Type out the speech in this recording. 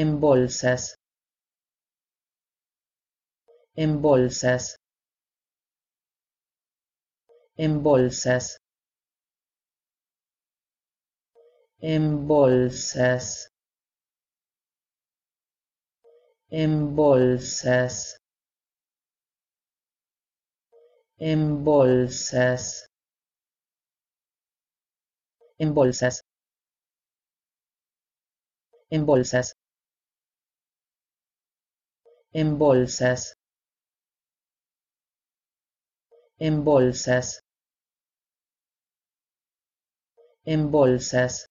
en bolsas. En bolsas. En bolsas. En bolsas. En bolsas. En bolsas. En bolsas. En bolsas en bolsas. En bolsas. En bolsas